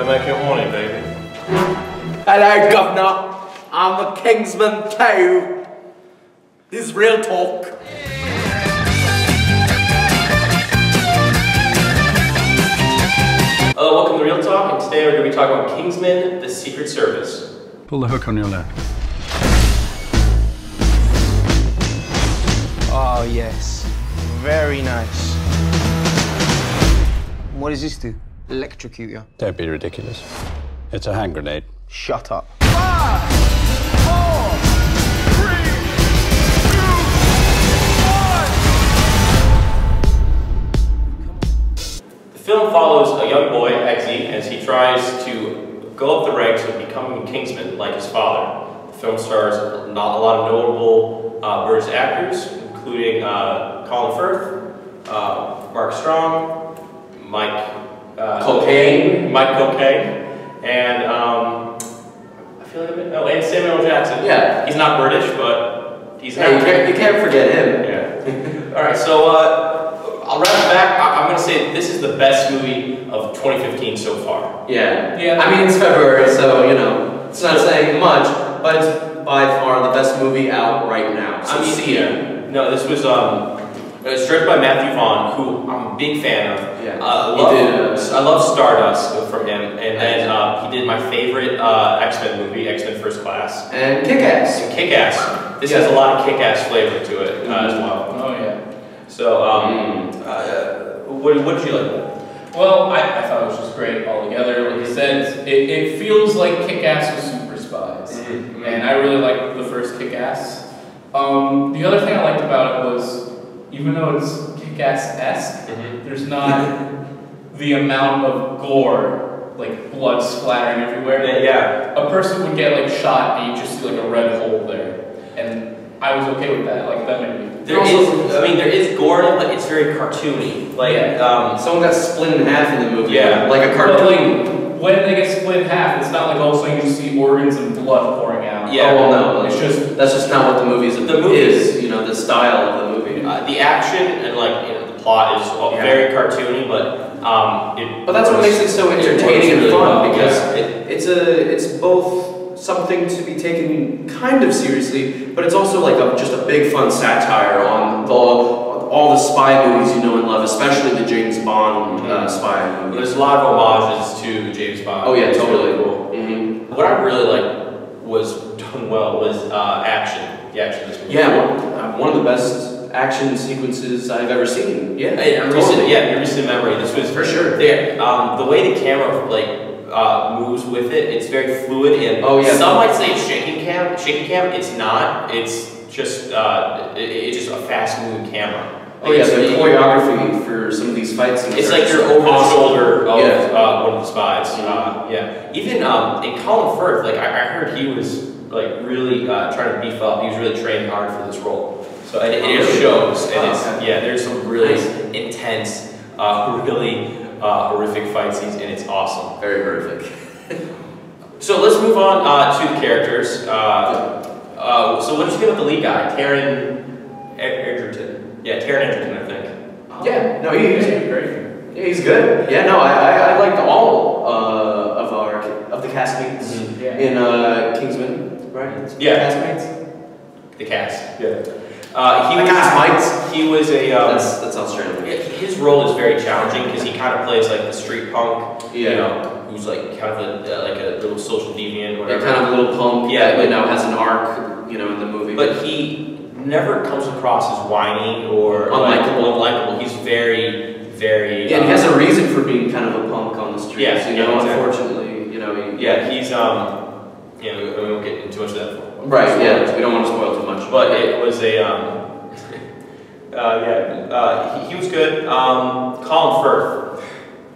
They make you horny, baby. Hello, Governor. I'm the Kingsman too. This is real talk. Hello, welcome to Reel Talk, and today we're going to be talking about Kingsman, the Secret Service. Pull the hook on your left. Oh, yes. Very nice. What does this do? Electrocute you? Don't be ridiculous. It's a hand grenade. Shut up. The film follows a young boy, Eggsy, as he tries to go up the ranks of becoming a Kingsman like his father. The film stars not a lot of notable uh, British actors, including uh, Colin Firth, uh, Mark Strong, Mike uh, Cocaine. Mike Cocaine, and um, I feel like I've oh, and Samuel Jackson. Yeah. he's not British, but he's Hey, you can't, you can't forget him. Yeah. All right, so uh, I'll wrap it back. I- I'm going to say this is the best movie of 2015 so far. Yeah. Yeah. I mean, it's February, so, you know, it's not saying much, but it's by far the best movie out right now. So I mean, see it. No, this was um, it was directed by Matthew Vaughn, who I'm a big fan of. Yeah. Uh, I love, did, uh, I love Stardust from him, and then uh, he did my favorite uh, X-Men movie, X-Men First Class, And Kick-Ass. and Kick-Ass. This Yeah. has a lot of Kick-Ass flavor to it uh, as Mhm. well. Oh yeah. So, um, Mm. uh, what, what did you like? Well, I, I thought it was just great altogether. Like you said, it, it feels like Kick-Ass with super spies, Mhm. and I really liked the first Kick-Ass. Um, the other thing I liked about it was, even though it's Kick-Ass-esque, Mhm. there's not the amount of gore, like blood splattering everywhere. Yeah. A person would get like shot and you just see like a red hole there, and I was okay with that. Like that made me. There is, I mean, there is gore, but it's very cartoony. Like, Yeah. um, Someone got split in half in the movie. Yeah. Like a But cartoon. like when they get split in half, it's not like all of a sudden you see organs and blood pouring out. Yeah. Oh, well, no. It's just That's just not what the movie is. The movie is, you know, the style of the movie. Uh, the action and like you know the plot is all Yeah. very cartoony, but um, it. But that's what makes it so it entertaining and really fun well, because yeah. it, it's a it's both something to be taken kind of seriously, but it's also like a, just a big fun satire on the all the spy movies you know and love, especially the James Bond uh, spy movies. There's a lot of homages to James Bond. Oh yeah, totally. really cool. hmm What I really like was done well was uh, action. The action. Yeah, one, uh, one of the best action sequences I've ever seen. Yeah, In recent, totally. yeah, in recent memory, this was For sure. There, um, the way the camera like uh, moves with it, it's very fluid, and Oh, yeah. some might say it's shaking cam. Shaking cam, it's not. It's just uh, it, it's just a fast moving camera. Oh yeah, It's- the choreography for some of these fights. It's like you're over the shoulder of Yeah. uh, one of the spies. Mhm. Uh, yeah. Even um, in Colin Firth, like I, I heard he was like really uh, trying to beef up. He was really training hard for this role. So and it, it shows. And Oh, it's yeah, there's some really intense, uh, really uh, horrific fight scenes, and it's awesome. Very horrific. So let's move on uh, to the characters. Uh, uh, so what did you think about the lead guy, Taron Egerton? Yeah, Taron Egerton, I think. Yeah, no, he, he's, great. yeah, he's good. Yeah, no, I, I, I liked all uh, of our of the castmates Mhm. Yeah. in uh, Kingsman, right? Yeah. castmates. The cast. Yeah. Uh, he The was castmates. he was a um, That's that's Australian. Yeah, his role is very challenging because he kind of plays like the street punk, Yeah. you know, who's like kind of a, uh, like a little social deviant, or Yeah, whatever. kind of a little punk. Yeah, but- you know has an arc, you know, in the movie. But he never comes across as whiny or like, Unlikable. unlikable. He's very, very. yeah, and he has a reason for being kind of a punk on the streets. Yeah, you know, exactly. unfortunately, you know, he, yeah, he's um, you know, we won't get into too much of that. Right. Yeah, we don't want to spoil too much. But it was a um, uh, yeah, uh, he, he was good. Um, Colin Firth,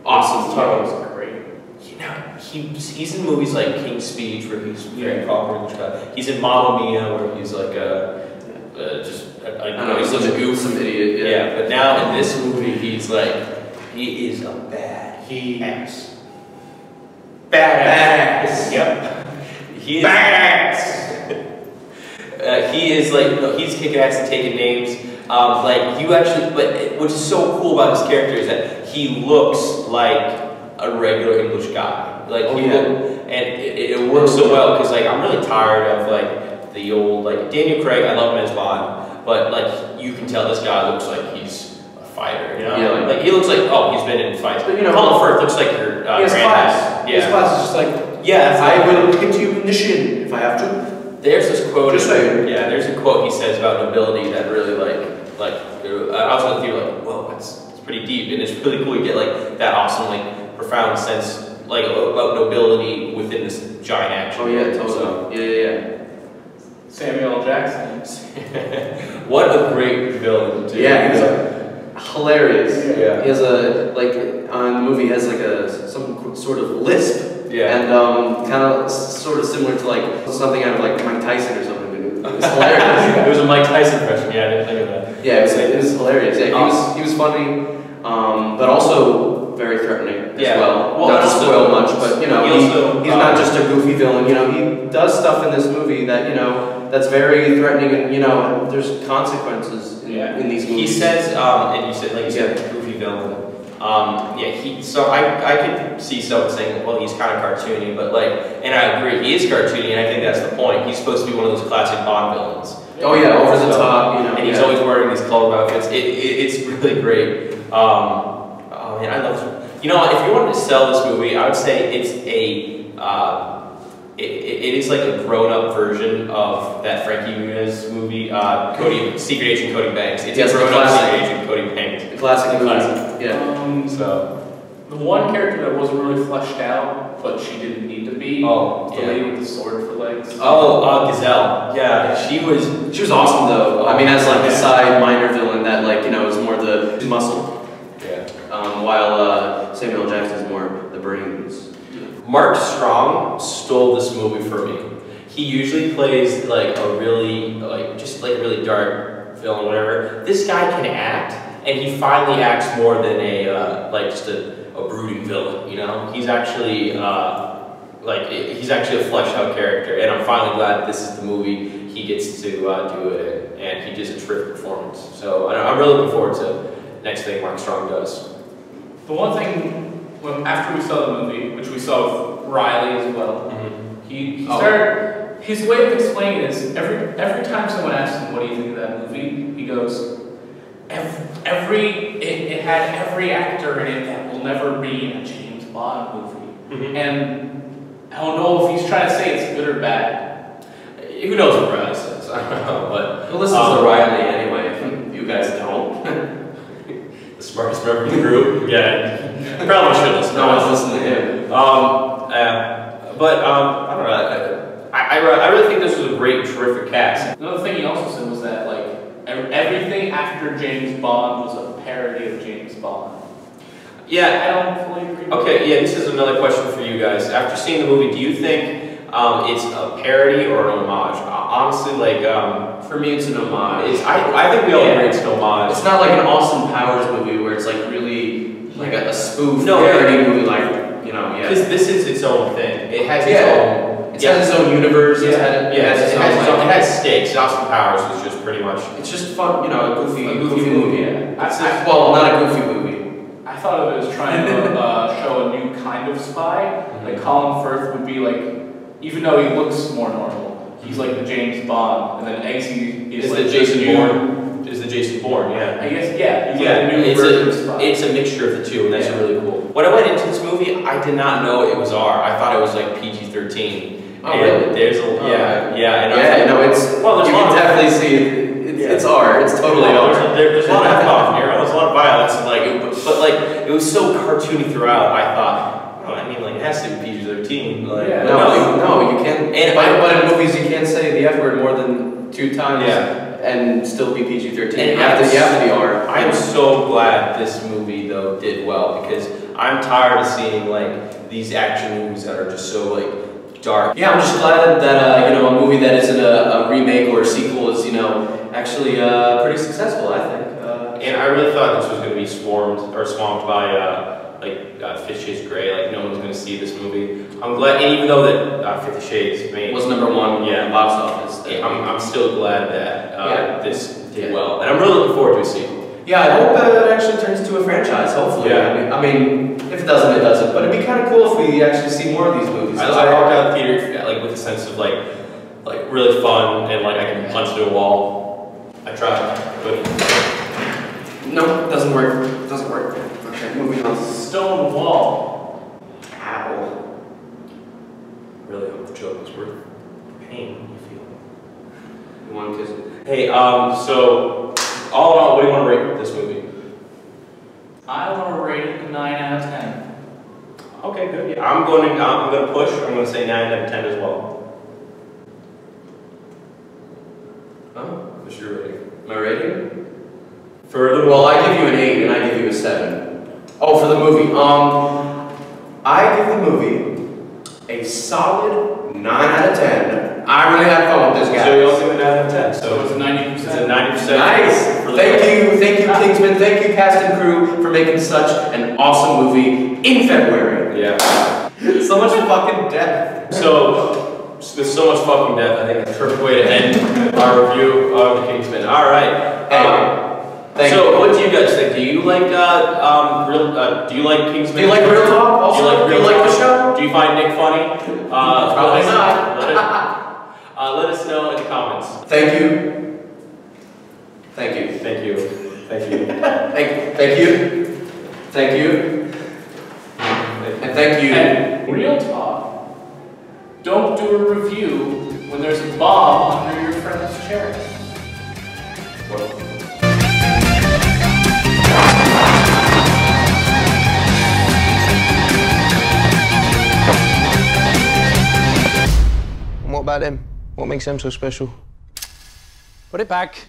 awesome. That was great. You know, he, he's in movies like King's Speech where he's very proper English guy. He's in Mamma Mia where he's like a, uh, just, I, I know, he's such a goof, some idiot. Yeah. Yeah. but now in this movie he's like, he is a bad He ass. Badass. Yep. He is badass. He is like, no, he's kicking ass and taking names. Um, like you actually, but it- what's so cool about his character is that he looks like a regular English guy. Like Oh, he yeah. look- and it, it works so well because like I'm really tired of like the old like Daniel Craig. I love him as Bond, but like you can tell this guy looks like he's a fighter. You know, Yeah, like- like he looks like oh he's been in fights. But, you know- Colin Firth looks like your uh, granddad. class. Yeah, His class is just like, yeah. I like- will hit you initiate if I have to. There's this quote. Just saying. Yeah, there's a quote he says about nobility that really like like uh, I was in the theater like whoa that's it's pretty deep and it's really cool. You get like that awesome like profound sense like about nobility within this giant action. Oh yeah, So- totally. Yeah, yeah, Samuel Jackson. what a great villain! yeah. Too. Yeah, he's uh, hilarious. Yeah. He has a like on the movie has like a some sort of lisp. Yeah. And um, kind of sort of similar to like something out of like Mike Tyson or something. It was hilarious. it was a Mike Tyson impression. Yeah, I didn't think of that. Yeah, it was, it was hilarious. Yeah, he was he was funny, um, but also very threatening as Yeah. well. Well, not to spoil much, but you know, he he he's um, not just a goofy villain. You know, he does stuff in this movie that you know that's very threatening, and you know, there's consequences in, Yeah. in these movies. He says, um, and you said, like you said, goofy villain. Um, yeah, he. So I, I could see someone saying, well, he's kind of cartoony, but like, and I agree, he is cartoony, and I think that's the point. He's supposed to be one of those classic Bond villains. oh yeah, over the top. You know, and he's yeah. always wearing these colored outfits. It, it, it's really great. Um, oh man, I love this. You know, if you wanted to sell this movie, I would say it's a. Uh, it, it, is like a grown-up version of that Frankie Muniz movie, uh, Cody, Secret Agent Cody Banks. It's Yes, a grown-up. Secret Agent Cody Banks. the classic movie. Classic. Yeah. Um, So, the one character that wasn't really fleshed out, but she didn't need to be, Oh, the yeah. lady with the sword for legs. oh, uh, Gazelle. Yeah, she was. She was awesome though. I mean, as like the Yeah. side minor villain that like you know is more the muscle, Yeah. um, while uh, Samuel L. Jackson is more the brains. Mark Strong stole this movie for me. He usually plays like a really, like just like really dark villain, whatever. This guy can act, and he finally acts more than a uh, like just a, a brooding villain. You know, he's actually uh, like he's actually a fleshed out character, and I'm finally glad this is the movie he gets to uh, do it in, and he does a terrific performance. So I- I'm really looking forward to next thing Mark Strong does. The one thing, when, after we saw the movie, which we saw with Riley as well, he, he Oh. started, his way of explaining it is every, every time someone asks him, what do you think of that movie? He goes, every, every it, it had every actor in it that will never be in a James Bond movie. And I don't know if he's trying to say it's good or bad. Who knows what Riley says? I don't know, but Well, listen Um, to Riley anyway. If you guys don't, the smartest member of the group. yeah, probably should listen. no one's listening to him. Um, uh, but um, I don't know. I, I, I really think this was a great, terrific cast. Another thing he also said was that like ev- everything after James Bond was a parody of James Bond. Yeah. I don't fully agree. Okay. Yeah. This is another question for you guys. After seeing the movie, do you think um, it's a parody or an homage? Uh, honestly, like um, For me, it's an homage. it's, I, I think we all Yeah. agree it's an homage. It's not like an Austin Powers movie where it's like really like a, a spoof No, parody movie, like you know, yeah. Because this is its own thing. It has its Yeah. own. It's has its own universe. It's Yeah, had, it yeah, has it its has, own, its own- it like- has stakes. Austin Powers was just pretty much. It's just fun, you know, a goofy, A goofy movie, yeah. I, I, well, not a goofy movie. I thought of it as trying to uh, show a new kind of spy. Like Colin Firth would be like, even though he looks more normal, he's like the James Bond, and then Eggsy is Is like the Jason Bourne? Is the Jason Bourne? Yeah. I guess yeah. He's Yeah, like a new it's a, of spy. it's a mixture of the two, and that's Yeah. really cool. When I went into this movie, I did not know it was R. I thought it was like PG thirteen. Oh, really? There's a Oh, yeah, yeah, and I was Yeah, no, it's Well, there's you can definitely see it. It's, Yeah. it's R. It's totally Well, there's, R. a, there's a lot of f off here. There's a lot of violence, and like, it, but, but like, it was so cartoony throughout. I thought, oh, I mean, like, it has to be PG thirteen. Like, Yeah. No, you, no, you can't. And but, I- but in movies, you can't say the F word more than two times Yeah. and still be PG thirteen. And You have I- to, you have to be R. I am so glad this movie though did well because I'm tired of seeing like these action movies that are just so like dark. Yeah, I'm just glad that uh, you know a movie that isn't a, a remake or a sequel is you know actually uh, pretty successful. I think. Uh, And I really thought this was going to be swarmed or swamped by uh, like uh, Fifty Shades Grey. Like no one's going to see this movie. I'm glad, and even though that uh, Fifty Shades made was number one Yeah. box office. Yeah, I'm, I'm still glad that uh, Yeah. this did Yeah. well, and I'm really looking forward to a sequel. Yeah, I hope uh, it actually turns into a franchise. Hopefully. Yeah. I mean, I mean, if it doesn't, it doesn't. But it'd be kind of cool if we actually see more of these movies. I, I walked out of the theater like with a sense of like, like really fun and like I can punch through a wall. I tried, but No, it doesn't work. It doesn't work. Okay, moving on. Stone wall. Ow. really hope the joke was worth the pain you feel. You want to kiss? Hey, um, so all in all, what do you want to rate this movie? I want to rate it a 9 out of 10. Okay, good. Yeah, I'm going to I'm going to push. I'm going to say 9 out of 10 as well. Huh? What's your rating? My rating? For the well, I give you an 8 and I give you a 7. Oh, for the movie. Um, I give the movie a solid 9 out of 10 Kingsman. Thank you, cast and crew, for making such an awesome movie in February. Yeah. so much fucking death. So, with so much fucking death, I think it's a perfect way to end our review of The Kingsman. All right. Hey, Um, thank so, you. what do you guys think? Do you like uh, um, real? Uh, do you like Kingsman? Do you like Reel Talk? Also, do you like, do you like the show? Do you find Nick funny? Uh, Probably let us- not. Let us, uh, let us know in the comments. Thank you. Thank you. Thank you. Thank you. Thank, thank you. Thank you. And thank you. And real talk. Don't do a review when there's a bomb under your friend's chair. And what about them? What makes them so special? Put it back.